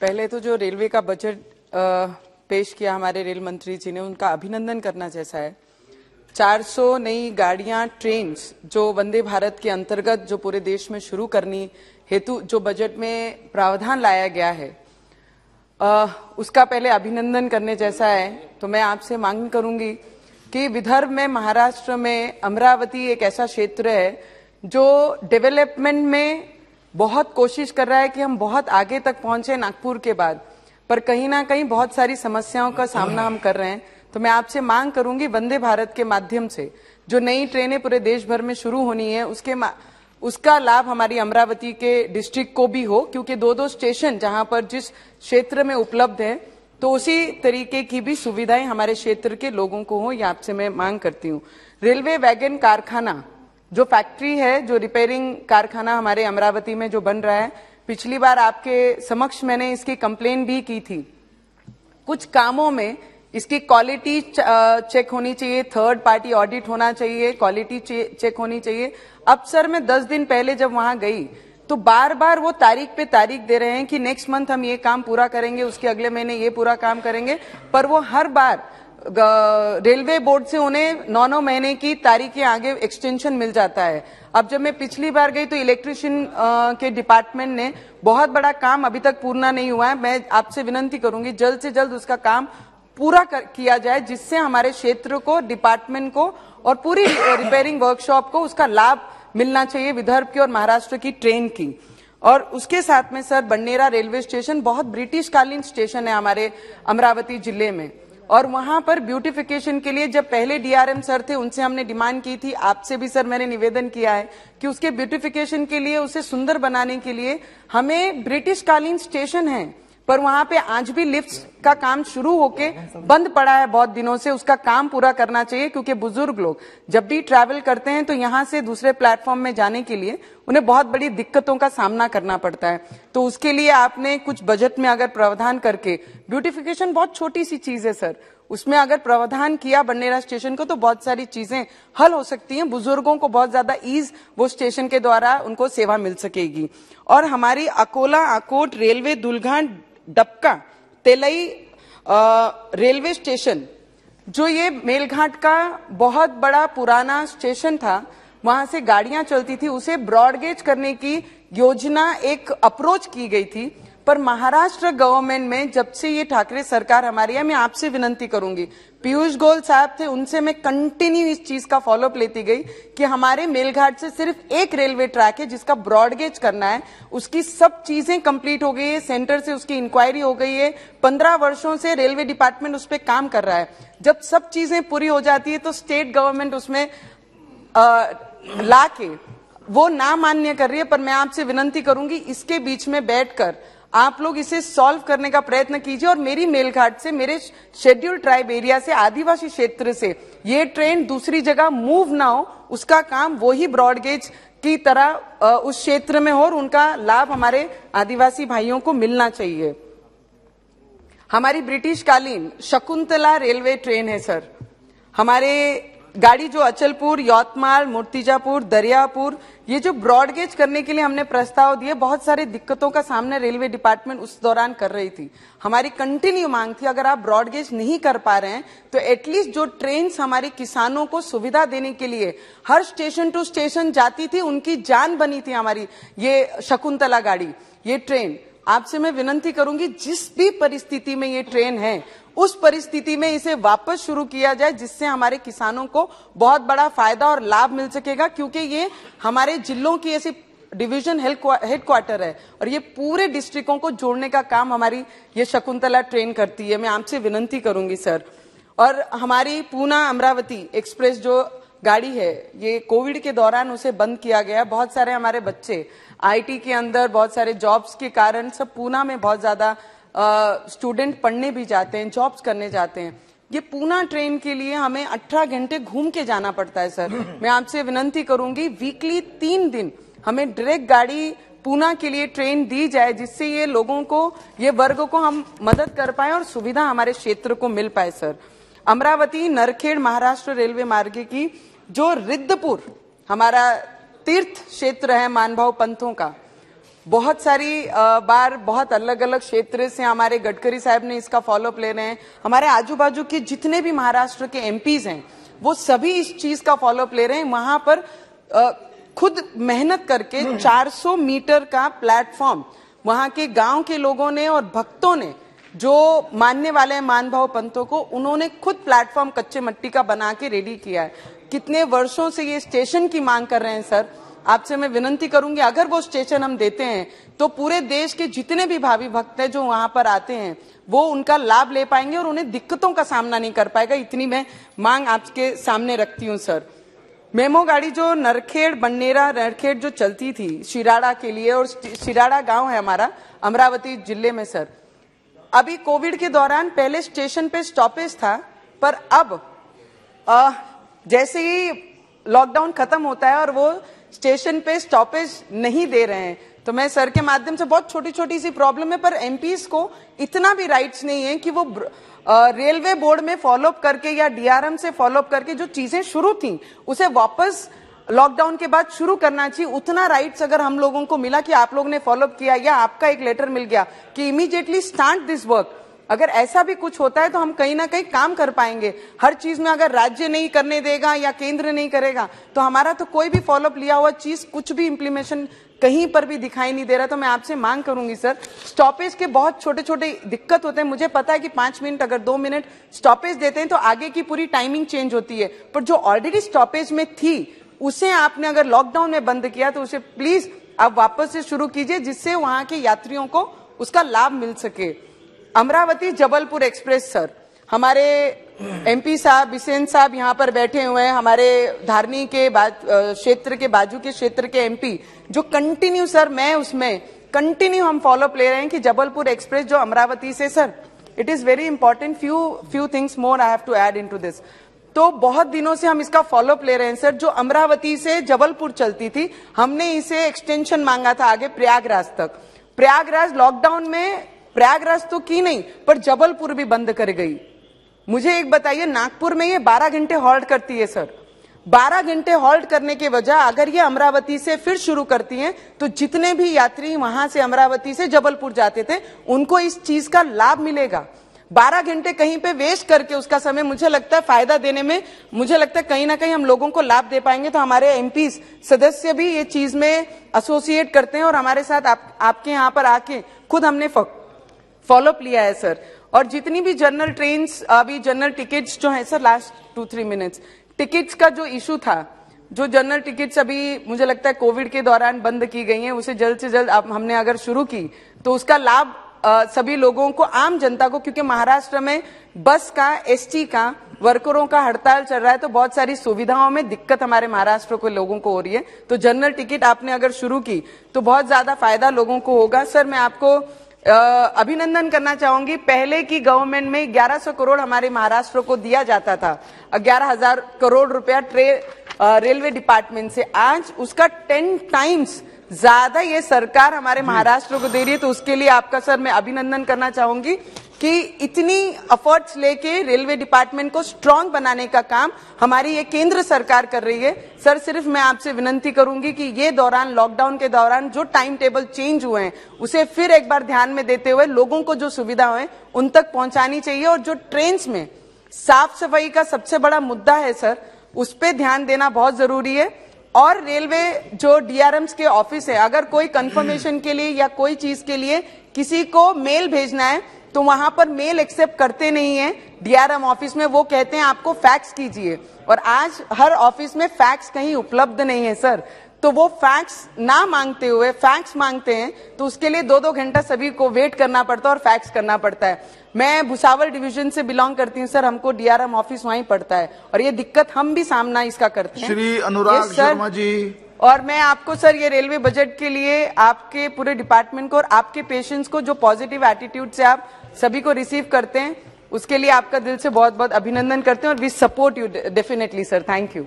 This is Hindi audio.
पहले तो जो रेलवे का बजट पेश किया हमारे रेल मंत्री जी ने उनका अभिनंदन करना जैसा है। 400 नई गाड़ियाँ ट्रेन जो वंदे भारत के अंतर्गत जो पूरे देश में शुरू करनी हेतु जो बजट में प्रावधान लाया गया है अ, उसका पहले अभिनंदन करने जैसा है। तो मैं आपसे मांग करूँगी कि विदर्भ में महाराष्ट्र में अमरावती एक ऐसा क्षेत्र है जो डेवलपमेंट में बहुत कोशिश कर रहा है कि हम बहुत आगे तक पहुँचे नागपुर के बाद, पर कहीं ना कहीं बहुत सारी समस्याओं का सामना हम कर रहे हैं। तो मैं आपसे मांग करूँगी वंदे भारत के माध्यम से, जो नई ट्रेनें पूरे देश भर में शुरू होनी है, उसके उसका लाभ हमारी अमरावती के डिस्ट्रिक्ट को भी हो, क्योंकि दो दो स्टेशन जहाँ पर जिस क्षेत्र में उपलब्ध है तो उसी तरीके की भी सुविधाएँ हमारे क्षेत्र के लोगों को हो, ये आपसे मैं मांग करती हूँ। रेलवे वैगन कारखाना जो फैक्ट्री है, जो रिपेयरिंग कारखाना हमारे अमरावती में जो बन रहा है, पिछली बार आपके समक्ष मैंने इसकी कंप्लेन भी की थी। कुछ कामों में इसकी क्वालिटी चेक होनी चाहिए थर्ड पार्टी ऑडिट होना चाहिए क्वालिटी चेक होनी चाहिए। अब सर, मैं दस दिन पहले जब वहाँ गई तो बार बार वो तारीख पे तारीख दे रहे हैं कि नेक्स्ट मंथ हम ये काम पूरा करेंगे, उसके अगले महीने ये पूरा काम करेंगे, पर वो हर बार रेलवे बोर्ड से उन्हें नौ नौ महीने की तारीखें आगे एक्सटेंशन मिल जाता है। अब जब मैं पिछली बार गई तो इलेक्ट्रिशियन के डिपार्टमेंट ने बहुत बड़ा काम अभी तक पूर्ण नहीं हुआ है। मैं आपसे विनंती करूँगी जल्द से जल्द उसका काम पूरा कर, किया जाए जिससे हमारे क्षेत्र को डिपार्टमेंट को और पूरी रिपेयरिंग वर्कशॉप को उसका लाभ मिलना चाहिए विदर्भ की और महाराष्ट्र की ट्रेन की। और उसके साथ में सर बंडेरा रेलवे स्टेशन बहुत ब्रिटिश कालीन स्टेशन है हमारे अमरावती ज़िले में। और वहाँ पर ब्यूटिफिकेशन के लिए जब पहले डीआरएम सर थे, उनसे हमने डिमांड की थी। आपसे भी सर मैंने निवेदन किया है कि उसके ब्यूटिफिकेशन के लिए, उसे सुंदर बनाने के लिए हमें ब्रिटिश कालीन स्टेशन है। पर वहाँ पे आज भी लिफ्ट का काम शुरू होके बंद पड़ा है बहुत दिनों से। उसका काम पूरा करना चाहिए क्योंकि बुज़ुर्ग लोग, जब भी ट्रैवल करते हैं तो यहाँ से दूसरे प्लेटफॉर्म में जाने के लिए उन्हें बहुत बड़ी दिक्कतों का सामना करना पड़ता है। तो उसके लिए आपने कुछ बजट में अगर प्रावधान करके ब्यूटिफिकेशन बहुत छोटी सी चीज़ है सर। उसमें अगर प्रावधान किया बंडेरा स्टेशन को तो बहुत सारी चीज़ें हल हो सकती हैं। बुज़ुर्गों को बहुत ज़्यादा ईज वो स्टेशन के द्वारा उनको सेवा मिल सकेगी। और हमारी Akola, Akot, railway, Dulghat Dabka, Telai railway station, जो ये मेलघाट का बहुत बड़ा पुराना स्टेशन था, वहाँ से गाड़ियाँ चलती थी, उसे ब्रॉडगेज करने की योजना एक अप्रोच की गई थी। पर महाराष्ट्र गवर्नमेंट में जब से ये ठाकरे सरकार हमारी है, मैं आपसे विनंती करूँगी। पीयूष गोयल साहब थे, उनसे मैं कंटिन्यू इस चीज़ का फॉलोअप लेती गई कि हमारे मेलघाट से सिर्फ़ एक रेलवे ट्रैक है जिसका ब्रॉडगेज करना है। उसकी सब चीज़ें कंप्लीट हो गई है सेंटर से उसकी इंक्वायरी हो गई है। पंद्रह वर्षों से रेलवे डिपार्टमेंट उस पर काम कर रहा है। जब सब चीज़ें पूरी हो जाती है तो स्टेट गवर्नमेंट उसमें ला के वो ना मान्य कर रही है, पर मैं आपसे विनंती करूँगी, इसके बीच में बैठकर आप लोग इसे सॉल्व करने का प्रयत्न कीजिए और मेरी मेलघाट से, मेरे शेड्यूल ट्राइब एरिया से, आदिवासी क्षेत्र से, ये ट्रेन दूसरी जगह मूव ना हो, उसका काम वही ब्रॉडगेज की तरह उस क्षेत्र में हो और उनका लाभ हमारे आदिवासी भाइयों को मिलना चाहिए। हमारी ब्रिटिश कालीन शकुंतला रेलवे ट्रेन है, सर। हमारे गाड़ी जो अचलपुर यौतमाल मूर्तिजापुर, दरियापुर, ये जो ब्रॉडगेज करने के लिए हमने प्रस्ताव दिए, बहुत सारी दिक्कतों का सामना रेलवे डिपार्टमेंट उस दौरान कर रही थी। हमारी कंटिन्यू मांग थी, अगर आप ब्रॉडगेज नहीं कर पा रहे हैं तो एटलीस्ट जो ट्रेन हमारे किसानों को सुविधा देने के लिए, हर स्टेशन टू स्टेशन जाती थी, उनकी जान बनी थी हमारी, ये शकुंतला गाड़ी, ये ट्रेन आपसे मैं विनंती करूँगी, जिस भी परिस्थिति में ये ट्रेन है, उस परिस्थिति में इसे वापस शुरू किया जाए, जिससे हमारे किसानों को बहुत बड़ा फ़ायदा और लाभ मिल सकेगा, क्योंकि ये हमारे जिलों की ऐसी डिवीज़न हेडक्वार्टर है, और ये पूरे डिस्ट्रिक्टों को जोड़ने का काम हमारी ये शकुंतला ट्रेन करती है। मैं आपसे विनंती करूँगी, सर। और हमारी पूना अमरावती एक्सप्रेस जो गाड़ी है। ये कोविड के दौरान उसे बंद किया गया। बहुत सारे हमारे बच्चे आईटी के अंदर, बहुत सारे जॉब्स के कारण सब पूना में बहुत ज़्यादा स्टूडेंट पढ़ने भी जाते हैं जॉब्स करने जाते हैं। ये पूना ट्रेन के लिए हमें 18 घंटे घूम के जाना पड़ता है सर मैं आपसे विनंती करूँगी वीकली तीन दिन हमें डायरेक्ट गाड़ी पूना के लिए ट्रेन दी जाए, जिससे ये लोगों को, ये वर्ग को हम मदद कर पाए और सुविधा हमारे क्षेत्र को मिल पाए सर अमरावती नरखेड़ महाराष्ट्र रेलवे मार्ग की जो रिद्धपुर हमारा तीर्थ क्षेत्र है मानभाव पंथों का बहुत सारी बार बहुत अलग अलग क्षेत्र से हमारे गडकरी साहब ने इसका फॉलोअप ले रहे हैं। हमारे आजू बाजू के जितने भी महाराष्ट्र के एमपीज हैं वो सभी इस चीज़ का फॉलोअप ले रहे हैं। वहाँ पर खुद मेहनत करके 400 मीटर का प्लेटफॉर्म वहाँ के गाँव के लोगों ने और भक्तों ने जो मानने वाले हैं मान भाव पंथों को, उन्होंने खुद प्लेटफॉर्म कच्चे मट्टी का बना के रेडी किया है। कितने वर्षों से ये स्टेशन की मांग कर रहे हैं सर आपसे मैं विनंती करूँगी, अगर वो स्टेशन हम देते हैं तो पूरे देश के जितने भी भावी भक्त हैं जो वहाँ पर आते हैं, वो उनका लाभ ले पाएँगे और उन्हें दिक्कतों का सामना नहीं कर पाएगा। इतनी मैं मांग आपके सामने रखती हूँ सर मेमो गाड़ी जो नरखेड़ बन्नेरा नरखेड़ जो चलती थी, शिराड़ा के लिए, और शिराड़ा गाँव है हमारा, अमरावती ज़िले में सर अभी कोविड के दौरान पहले स्टेशन पे स्टॉपेज था पर अब अ, जैसे ही लॉकडाउन खत्म होता है और वो स्टेशन पे स्टॉपेज नहीं दे रहे हैं तो मैं सर के माध्यम से बहुत छोटी छोटी सी प्रॉब्लम है पर एमपीज को इतना भी राइट्स नहीं है कि वो रेलवे बोर्ड में फॉलोअप करके या डीआरएम से फॉलोअप करके जो चीज़ें शुरू थी उसे वापस लॉकडाउन के बाद शुरू करना चाहिए। उतना राइट्स अगर हम लोगों को मिला कि आप लोग ने फॉलोअप किया या आपका एक लेटर मिल गया कि इमीडिएटली स्टार्ट दिस वर्क अगर ऐसा भी कुछ होता है तो हम कहीं ना कहीं काम कर पाएँगे। हर चीज़ में अगर राज्य नहीं करने देगा या केंद्र नहीं करेगा तो हमारा तो कोई भी फॉलोअप लिया हुआ चीज़ कुछ भी इम्प्लीमेशन कहीं पर भी दिखाई नहीं दे रहा तो मैं आपसे मांग करूँगी सर स्टॉपेज के बहुत छोटे छोटे दिक्कत होते हैं। मुझे पता है कि पाँच मिनट, अगर दो मिनट स्टॉपेज देते हैं तो आगे की पूरी टाइमिंग चेंज होती है। पर जो ऑलरेडी स्टॉपेज में थी उसे आपने अगर लॉकडाउन में बंद किया तो उसे प्लीज़ आप वापस से शुरू कीजिए, जिससे वहाँ के यात्रियों को उसका लाभ मिल सके। Amravati Jabalpur express, sir. हमारे एमपी साहब, बिसेन साहब यहाँ पर बैठे हुए हैं। हमारे धारनी के क्षेत्र के, बाजू के क्षेत्र के एमपी जो कंटिन्यू सर, मैं उसमें कंटिन्यू हम फॉलोअप ले रहे हैं कि जबलपुर एक्सप्रेस, जो अमरावती से, sir it is very important few few things more I have to add into this तो बहुत दिनों से हम इसका फॉलोअप ले रहे हैं सर जो अमरावती से जबलपुर चलती थी, हमने इसे एक्सटेंशन मांगा था आगे प्रयागराज तक। प्रयागराज लॉकडाउन में, प्रयागराज तो की नहीं, पर जबलपुर भी बंद कर गई। मुझे एक बताइए, नागपुर में ये 12 घंटे हॉल्ट करती है सर 12 घंटे हॉल्ट करने के वजह अगर ये अमरावती से फिर शुरू करती हैं तो जितने भी यात्री वहाँ से अमरावती से जबलपुर जाते थे, उनको इस चीज़ का लाभ मिलेगा। 12 घंटे कहीं पे वेस्ट करके उसका समय मुझे लगता है फ़ायदा देने में मुझे लगता है कहीं ना कहीं हम लोगों को लाभ दे पाएँगे। तो हमारे एमपी सदस्य भी ये चीज़ में एसोसिएट करते हैं और हमारे साथ आप, आपके यहाँ पर आके खुद हमने फॉलोअप लिया है सर और जितनी भी जनरल ट्रेन अभी जनरल टिकट्स जो है sir last two three minutes tickets का जो इशू था जो जनरल टिकट्स अभी मुझे लगता है कोविड के दौरान बंद की गई हैं उसे जल्द से जल्द हमने अगर शुरू की तो उसका लाभ सभी लोगों को, आम जनता को, क्योंकि महाराष्ट्र में बस का एसटी का, वर्करों का हड़ताल चल रहा है तो बहुत सारी सुविधाओं में दिक्कत हमारे महाराष्ट्र के, लोगों को हो रही है। तो जनरल टिकट आपने अगर शुरू की तो बहुत ज़्यादा फ़ायदा लोगों को होगा। सर, मैं आपको अभिनंदन करना चाहूँगी। पहले की गवर्नमेंट में 1100 करोड़ हमारे महाराष्ट्र को दिया जाता था ग्यारह हज़ार करोड़ रुपया रेलवे डिपार्टमेंट से। आज उसका टेन टाइम्स ज़्यादा ये सरकार हमारे महाराष्ट्र को दे रही है तो उसके लिए आपका सर मैं अभिनंदन करना चाहूँगी कि इतनी अफर्ट्स लेके रेलवे डिपार्टमेंट को स्ट्रांग बनाने का काम हमारी ये केंद्र सरकार कर रही है। सर सिर्फ़ मैं आपसे विनंती करूँगी कि ये दौरान लॉकडाउन के दौरान जो टाइम टेबल चेंज हुए हैं उसे फिर एक बार ध्यान में देते हुए लोगों को जो सुविधा है उन तक पहुंचानी चाहिए। और जो ट्रेन में साफ़ सफ़ाई का सबसे बड़ा मुद्दा है सर उस पर ध्यान देना बहुत ज़रूरी है। और रेलवे जो डीआरएम्स के ऑफ़िस है, अगर कोई कंफर्मेशन के लिए या कोई चीज़ के लिए किसी को मेल भेजना है तो वहाँ पर मेल एक्सेप्ट करते नहीं है डीआरएम ऑफ़िस में। वो कहते हैं, आपको फैक्स कीजिए। और आज हर ऑफ़िस में फैक्स कहीं उपलब्ध नहीं है, सर। तो वो फैक्स ना मांगते हुए फैक्स मांगते हैं तो उसके लिए दो दो घंटा सभी को वेट करना पड़ता है और फैक्स करना पड़ता है। मैं भुसावल डिवीज़न से बिलोंग करती हूँ सर हमको डीआरएम ऑफ़िस वहीं पड़ता है। और ये दिक्कत हम भी सामना इसका करते हैं। श्री अनुराग शर्मा जी। और मैं आपको सर ये रेलवे बजट के लिए आपके पूरे डिपार्टमेंट को और आपके पेशेंट्स को जो पॉजिटिव एटीट्यूड से आप सभी को रिसीव करते हैं उसके लिए आपका दिल से बहुत बहुत अभिनंदन करते हैं और we support you definitely sir thank you